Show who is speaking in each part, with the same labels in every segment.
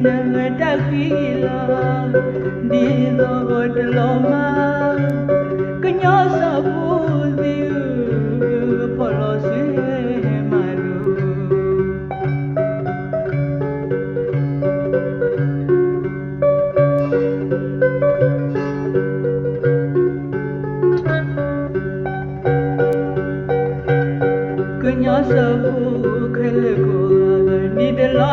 Speaker 1: nang di zogot loma kenya sabu diu polose maru. Ni de la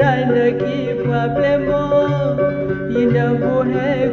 Speaker 1: Kur'an'daki problemo yine bu hep